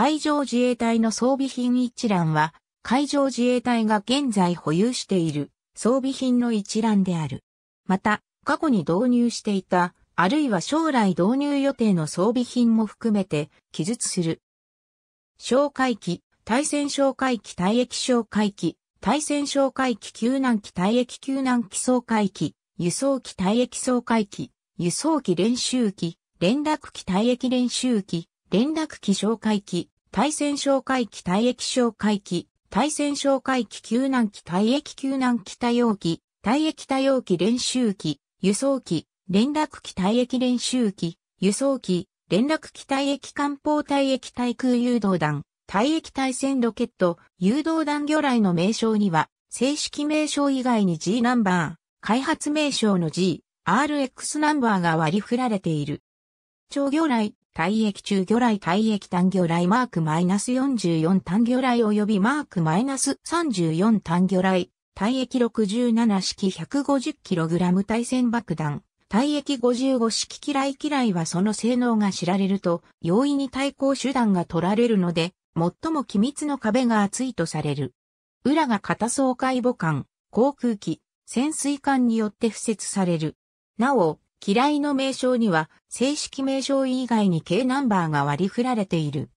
海上自衛隊の装備品一覧は、海上自衛隊が現在保有している装備品の一覧である。また、過去に導入していた、あるいは将来導入予定の装備品も含めて記述する。哨戒機、対戦哨戒機対役哨戒機、対戦哨戒機救難機対役救難機総会機、輸送機対役総会機、輸送機練習機、連絡機対役練習機、連絡機哨戒機、対戦哨戒機対役哨戒機、対戦哨戒機救難機対役救難機多用機、対役多用機練習機、輸送機、連絡機対役練習機、輸送機、連絡機対役艦砲対役対空誘導弾、対液対戦ロケット、誘導弾魚雷の名称には、正式名称以外に G ナンバー、開発名称の G、RX ナンバーが割り振られている。超魚雷、対液中魚雷対液単魚雷マークマイナス44単魚雷及びマークマイナス34単魚雷、対液67式 150kg 対戦爆弾、対液55式機雷機雷はその性能が知られると、容易に対抗手段が取られるので、最も機密の壁が厚いとされる。裏が型総会母艦、航空機、潜水艦によって付設される。なお、機雷の名称には正式名称以外に K ナンバーが割り振られている。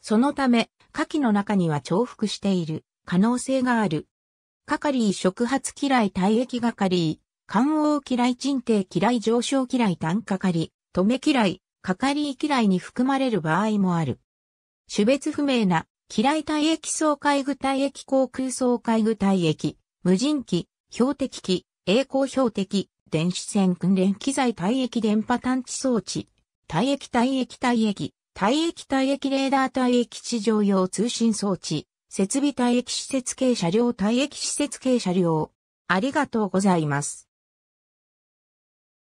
そのため、下記の中には重複している可能性がある。係触発機雷体液係、艦王機雷沈底機雷上昇機雷単係、止め機雷、係機雷に含まれる場合もある。種別不明な、機雷体液総会具体液航空総会具体液、無人機、標的機、栄光標的、電子線訓練機材体液電波探知装置、体液体液体液、体液体液レーダー体液地上用通信装置、設備体液施設系車両体液施設系車両。ありがとうございます。